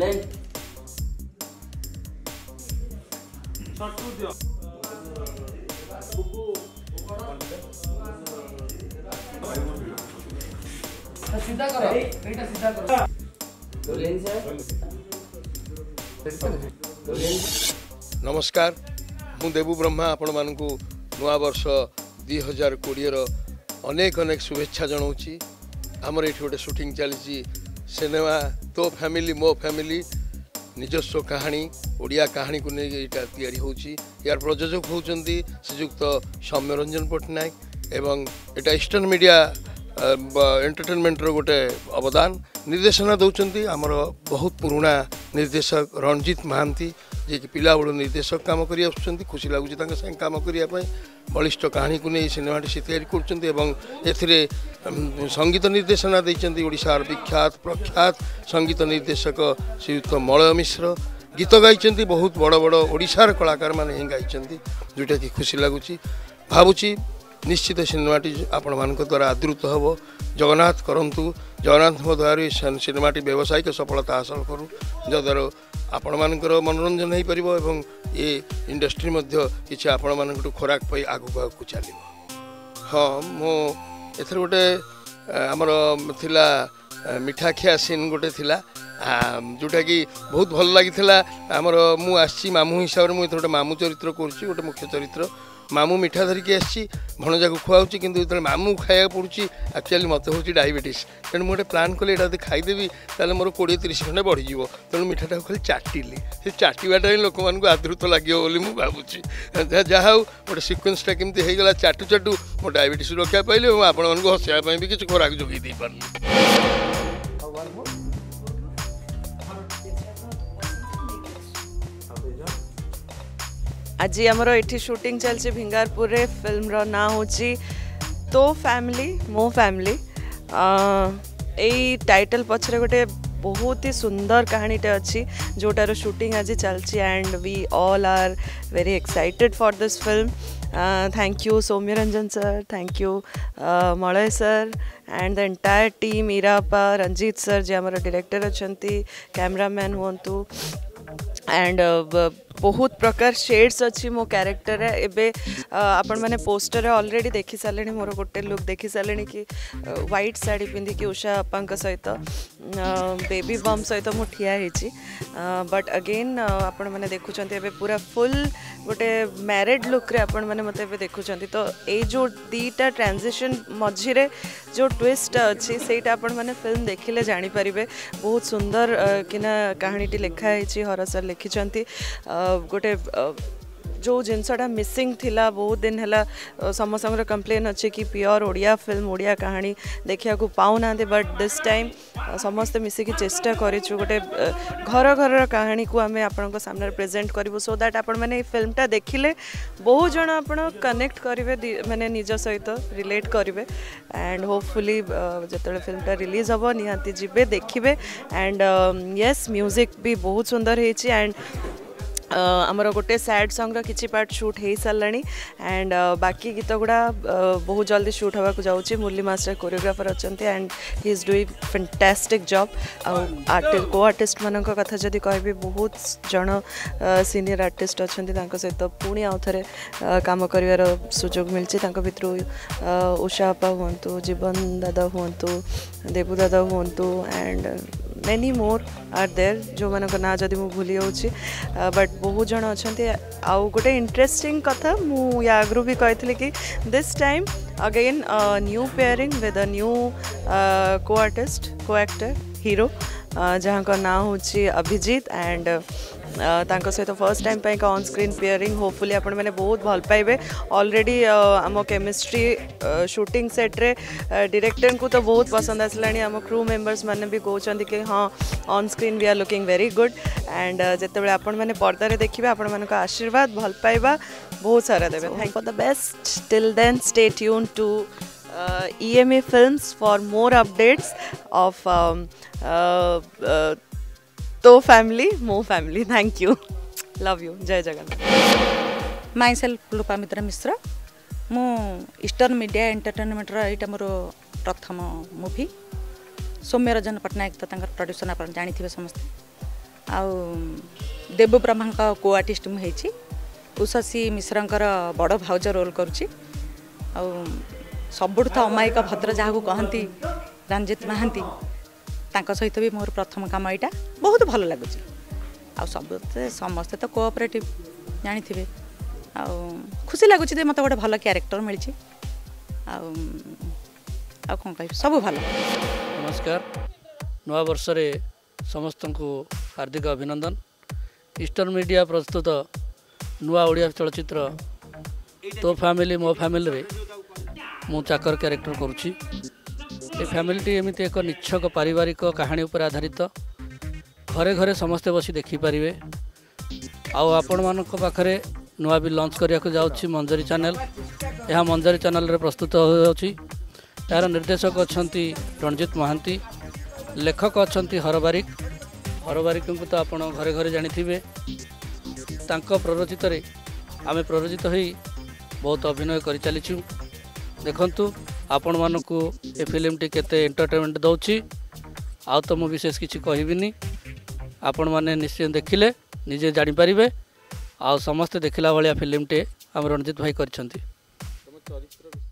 Lane सीधा करो बेटा सीधा करो तो लेंस है ନମସ୍କାର ମୁଁ ଦେବୁ ବ୍ରହ୍ମା ଆପଣମାନଙ୍କୁ ନୂଆବର୍ଷ ଦୁଇ ହଜାର କୋଡ଼ିଏର ଅନେକ ଅନେକ ଶୁଭେଚ୍ଛା ଜଣାଉଛି ଆମର ଏଠି ଗୋଟେ ସୁଟିଂ ଚାଲିଛି ସିନେମା ତୋ ଫ୍ୟାମିଲି ମୋ ଫ୍ୟାମିଲି ନିଜସ୍ୱ କାହାଣୀ ଓଡ଼ିଆ କାହାଣୀକୁ ନେଇ ଏଇଟା ତିଆରି ହେଉଛି ଏହାର ପ୍ରଯୋଜକ ହେଉଛନ୍ତି ଶ୍ରୀଯୁକ୍ତ ସୌମ୍ୟରଞ୍ଜନ ପଟ୍ଟନାୟକ ଏବଂ ଏଇଟା ଇଷ୍ଟର୍ଣ୍ଣ ମିଡ଼ିଆ ଏଣ୍ଟରଟେନମେଣ୍ଟର ଗୋଟେ ଅବଦାନ ନିର୍ଦ୍ଦେଶନା ଦେଉଛନ୍ତି ଆମର ବହୁତ ପୁରୁଣା ନିର୍ଦ୍ଦେଶକ ରଣଜିତ ମହାନ୍ତି ଯିଏକି ପିଲାବେଳୁ ନିର୍ଦ୍ଦେଶକ କାମ କରି ଆସୁଛନ୍ତି ଖୁସି ଲାଗୁଛି ତାଙ୍କ ସାଙ୍ଗେ କାମ କରିବା ପାଇଁ ବଳିଷ୍ଠ କାହାଣୀକୁ ନେଇ ସିନେମାଟି ସେ ତିଆରି କରୁଛନ୍ତି ଏବଂ ଏଥିରେ ସଙ୍ଗୀତ ନିର୍ଦ୍ଦେଶନା ଦେଇଛନ୍ତି ଓଡ଼ିଶାର ବିଖ୍ୟାତ ପ୍ରଖ୍ୟାତ ସଙ୍ଗୀତ ନିର୍ଦ୍ଦେଶକ ଶ୍ରୀଯୁକ୍ତ ମଳୟ ମିଶ୍ର ଗୀତ ଗାଇଛନ୍ତି ବହୁତ ବଡ଼ ବଡ଼ ଓଡ଼ିଶାର କଳାକାରମାନେ ହିଁ ଗାଇଛନ୍ତି ଯେଉଁଟାକି ଖୁସି ଲାଗୁଛି ଭାବୁଛି ନିଶ୍ଚିତ ସିନେମାଟି ଆପଣମାନଙ୍କ ଦ୍ୱାରା ଆଦୃତ ହେବ ଜଗନ୍ନାଥ କରନ୍ତୁ ଜଗନ୍ନାଥଙ୍କ ଦ୍ୱାରା ସିନେମାଟି ବ୍ୟବସାୟିକ ସଫଳତା ହାସଲ କରୁ ଯଦ୍ୱାରା ଆପଣମାନଙ୍କର ମନୋରଞ୍ଜନ ହୋଇପାରିବ ଏବଂ ଏ ଇଣ୍ଡଷ୍ଟ୍ରି ମଧ୍ୟ କିଛି ଆପଣମାନଙ୍କଠୁ ଖୋରାକ ପାଇ ଆଗକୁ ଆଗକୁ ଚାଲିବ ହଁ ମୁଁ ଏଥିରେ ଗୋଟେ ଆମର ଥିଲା ମିଠାଖିଆ ସିନ୍ ଗୋଟେ ଥିଲା ଯେଉଁଟାକି ବହୁତ ଭଲ ଲାଗିଥିଲା ଆମର ମୁଁ ଆସିଛି ମାମୁଁ ହିସାବରେ ମୁଁ ଏଥିରେ ଗୋଟେ ମାମୁଁ ଚରିତ୍ର କରୁଛି ଗୋଟେ ମୁଖ୍ୟ ଚରିତ୍ର ମାମୁଁ ମିଠା ଧରିକି ଆସିଛି ଭଣଜାକୁ ଖୁଆଉଛି କିନ୍ତୁ ଯେତେବେଳେ ମାମୁଁ ଖାଇବାକୁ ପଡ଼ୁଛି ଆକ୍ଚୁଆଲି ମୋତେ ହେଉଛି ଡାଇବେଟିସ୍ ତେଣୁ ମୁଁ ଗୋଟେ ପ୍ଲାନ୍ କଲି ଏଇଟା ଯଦି ଖାଇଦେବି ତାହେଲେ ମୋର କୋଡ଼ିଏ ତିରିଶ ଘଣ୍ଟା ବଢ଼ିଯିବ ତେଣୁ ମିଠାଟାକୁ ଖାଲି ଚାଟିଲି ସେ ଚାଟିବାଟା ହିଁ ଲୋକମାନଙ୍କୁ ଆଦୃତ ଲାଗିବ ବୋଲି ମୁଁ ଭାବୁଛି ଯାହା ହଉ ଗୋଟେ ସିକ୍ୱେନ୍ସଟା କେମିତି ହେଇଗଲା ଚାଟୁ ଚାଟୁ ମୋ ଡାଇବେଟିସ୍ ରକ୍ଷା ପାଇଲି ଏବଂ ଆପଣମାନଙ୍କୁ ହସାଇବା ପାଇଁ ବି କିଛି ଖୋରାକ ଯୋଗାଇ ଦେଇପାରିଲି आज आम ये सुटिंग चलती भिंगारपुर फिल्म रहा हो तो फैमिली मो फैमिली टाइटल पचर गोटे बहुत ही सुंदर कहानीटे अच्छी जोटार सुटिंग आज चलती and we all are very excited for this film thank you Soumya Ranjan sir thank you Malay sir and the entire team ईरापा Ranjit sir जे आम डायरेक्टर अच्छा कैमरामैन हूँ एंड ବହୁତ ପ୍ରକାର ସେଡ୍ସ ଅଛି ମୋ କ୍ୟାରେକ୍ଟରରେ ଏବେ ଆପଣମାନେ ପୋଷ୍ଟରରେ ଅଲରେଡ଼ି ଦେଖିସାରିଲେଣି ମୋର ଗୋଟେ ଲୁକ୍ ଦେଖିସାରିଲେଣି କି ହ୍ୱାଇଟ୍ ଶାଢ଼ୀ ପିନ୍ଧିକି ଉଷା ବାପାଙ୍କ ସହିତ ବେବି ବମ୍ ସହିତ ମୁଁ ଠିଆ ହେଇଛି ବଟ୍ ଅଗେନ୍ ଆପଣମାନେ ଦେଖୁଛନ୍ତି ଏବେ ପୁରା ଫୁଲ୍ ଗୋଟେ ମ୍ୟାରେଡ୍ ଲୁକ୍ରେ ଆପଣମାନେ ମୋତେ ଏବେ ଦେଖୁଛନ୍ତି ତ ଏଇ ଯେଉଁ ଦୁଇଟା ଟ୍ରାନ୍ଜେକ୍ସନ୍ ମଝିରେ ଯେଉଁ ଟ୍ୱିଷ୍ଟଟା ଅଛି ସେଇଟା ଆପଣମାନେ ଫିଲ୍ମ ଦେଖିଲେ ଜାଣିପାରିବେ ବହୁତ ସୁନ୍ଦର କିନା କାହାଣୀଟି ଲେଖା ହେଇଛି ହର ସାର୍ ଲେଖିଛନ୍ତି ଗୋଟେ ଯେଉଁ ଜିନିଷଟା ମିସିଂ ଥିଲା ବହୁତ ଦିନ ହେଲା ସମସ୍ତଙ୍କର କମ୍ପ୍ଲେନ୍ ଅଛି କି ପିଓର ଓଡ଼ିଆ ଫିଲ୍ମ ଓଡ଼ିଆ କାହାଣୀ ଦେଖିବାକୁ ପାଉନାହାନ୍ତି ବଟ୍ ଦିସ୍ ଟାଇମ୍ ସମସ୍ତେ ମିଶିକି ଚେଷ୍ଟା କରିଛୁ ଗୋଟେ ଘର ଘରର କାହାଣୀକୁ ଆମେ ଆପଣଙ୍କ ସାମ୍ନାରେ ପ୍ରେଜେଣ୍ଟ କରିବୁ ସୋ ଦ୍ୟାଟ୍ ଆପଣମାନେ ଏଇ ଫିଲ୍ମଟା ଦେଖିଲେ ବହୁ ଜଣ ଆପଣ କନେକ୍ଟ କରିବେ ମାନେ ନିଜ ସହିତ ରିଲେଟ୍ କରିବେ ଆଣ୍ଡ ହୋପଫୁଲି ଯେତେବେଳେ ଫିଲ୍ମଟା ରିଲିଜ୍ ହେବ ନିହାତି ଯିବେ ଦେଖିବେ ଆଣ୍ଡ ୟେସ୍ ମ୍ୟୁଜିକ୍ ବି ବହୁତ ସୁନ୍ଦର ହେଇଛି ଆଣ୍ଡ ଆମର ଗୋଟେ ସ୍ୟାଡ଼୍ ସଙ୍ଗ୍ର କିଛି ପାର୍ଟ ସୁଟ୍ ହୋଇସାରିଲାଣି ଆଣ୍ଡ ବାକି ଗୀତ ଗୁଡ଼ା ବହୁତ ଜଲ୍ଦି ସୁଟ୍ ହେବାକୁ ଯାଉଛି ମୁରଲି ମାଷ୍ଟର କୋରିଓଗ୍ରାଫର ଅଛନ୍ତି and he is doing fantastic job ଆଉ ଆର୍ଟିଷ୍ଟ କୋ ଆର୍ଟିଷ୍ଟମାନଙ୍କ କଥା ଯଦି କହିବି ବହୁତ ଜଣ ସିନିୟର ଆର୍ଟିଷ୍ଟ ଅଛନ୍ତି ତାଙ୍କ ସହିତ ପୁଣି ଆଉ ଥରେ କାମ କରିବାର ସୁଯୋଗ ମିଳିଛି ତାଙ୍କ ଭିତରୁ ଉଷା ଆପା ହୁଅନ୍ତୁ ଜୀବନ ଦାଦା ହୁଅନ୍ତୁ ଦେବୁ ଦାଦା ହୁଅନ୍ତୁ and many more are there जो ना जदि मुझे भूली बट बहुत जन अच्छा आउ गोटे इंटरेस्टिंग कथा मुझे आगु भी कही कि this time again new pairing with a new co artist co actor hero जहाँ का नाम हूँ अभिजीत एंड सहित फर्स्ट टाइम पर अन स्क्रीन पेयरिंग होपफुली आप बहुत भल पाइबे अलरेडी आम केमिस्ट्री सुटिंग सेट्रे डिरेक्टर को तो बहुत पसंद आसलाम क्रू मेम्बर्स मैंने भी कहते कि हाँ on screen we are looking very good and जिते आपने पर्दार देखिए आप आशीर्वाद भल पाइबा बहुत सारा देवे thank for the best till then stay tuned to uh, EMA Films for more updates of um, uh, uh, To Family, Mo Family. Thank you. Love you. Jai Jagannath. Myself Lupamitra Misra. ମୁଁ eastern media ଏଣ୍ଟରଟେନମେଣ୍ଟର ଏଇଟା ମୋର ପ୍ରଥମ movie Soumyaranjan Patnaik ତ ତାଙ୍କର producer ଆପଣ ଜାଣିଥିବେ ସମସ୍ତେ ଆଉ ଦେବବ୍ରହ୍ମାଙ୍କ କୋ ଆର୍ଟିଷ୍ଟ ମୁଁ ହେଇଛି ଉଷସୀ ମିଶ୍ରଙ୍କର ବଡ଼ ଭାଉଜ ରୋଲ୍ କରୁଛି ଆଉ सबुठु त अमयिक भद्र जहाको कहाँ रमजित सहित भी मोर प्रथम काम एटा बहुत भाग्छ आउँछ समस्ते त कोअपरेटिभ जाने खुसी लागु म्यारेक्टर मिल्छ आउँ कि सबै भयो नमस्कार नुआ नयाँ को हार्दिक अभिनंदन ईस्टर्न मीडिया प्रस्तुत नुआ ओडिया चलचित्र तो फ्यमि मो फ्यम ମୁଁ ଚାକର କ୍ୟାରେକ୍ଟର କରୁଛି ଏ ଫ୍ୟାମିଲିଟି ଏମିତି ଏକ ନିଚ୍ଛକ ପାରିବାରିକ କାହାଣୀ ଉପରେ ଆଧାରିତ ଘରେ ଘରେ ସମସ୍ତେ ବସି ଦେଖିପାରିବେ ଆଉ ଆପଣମାନଙ୍କ ପାଖରେ ନୂଆ ବି ଲଞ୍ଚ କରିବାକୁ ଯାଉଛି ମଞ୍ଜରୀ ଚ୍ୟାନେଲ ଏହା ମଞ୍ଜରୀ ଚ୍ୟାନେଲରେ ପ୍ରସ୍ତୁତ ହୋଇଅଛି ଏହାର ନିର୍ଦ୍ଦେଶକ ଅଛନ୍ତି ରଣଜିତ ମହାନ୍ତି ଲେଖକ ଅଛନ୍ତି ହରବାରିକ ହରବାରିକଙ୍କୁ ତ ଆପଣ ଘରେ ଘରେ ଜାଣିଥିବେ ତାଙ୍କ ପ୍ରରୋଚିତରେ ଆମେ ପ୍ରରୋଚିତ ହୋଇ ବହୁତ ଅଭିନୟ କରିଚାଲିଛୁ ଦେଖନ୍ତୁ ଆପଣମାନଙ୍କୁ ଏ ଫିଲ୍ମଟି କେତେ ଏଣ୍ଟରଟେନମେଣ୍ଟ ଦେଉଛି ଆଉ ତ ମୁଁ ବିଶେଷ କିଛି କହିବିନି ଆପଣମାନେ ନିଶ୍ଚୟ ଦେଖିଲେ ନିଜେ ଜାଣିପାରିବେ ଆଉ ସମସ୍ତେ ଦେଖିଲା ଭଳିଆ ଫିଲ୍ମଟିଏ ଆମ ରଣଜିତ ଭାଇ କରିଛନ୍ତି